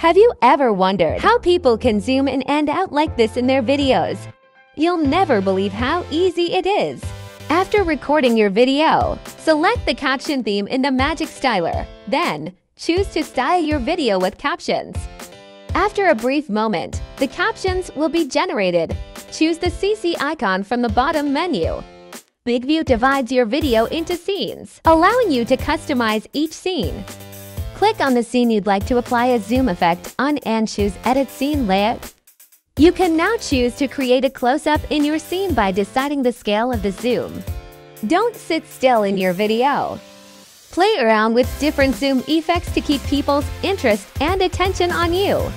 Have you ever wondered how people can zoom in and out like this in their videos? You'll never believe how easy it is. After recording your video, select the caption theme in the Magic Styler. Then, choose to style your video with captions. After a brief moment, the captions will be generated. Choose the CC icon from the bottom menu. BIGVU divides your video into scenes, allowing you to customize each scene. Click on the scene you'd like to apply a zoom effect on and choose Edit Scene Layout. You can now choose to create a close-up in your scene by deciding the scale of the zoom. Don't sit still in your video. Play around with different zoom effects to keep people's interest and attention on you.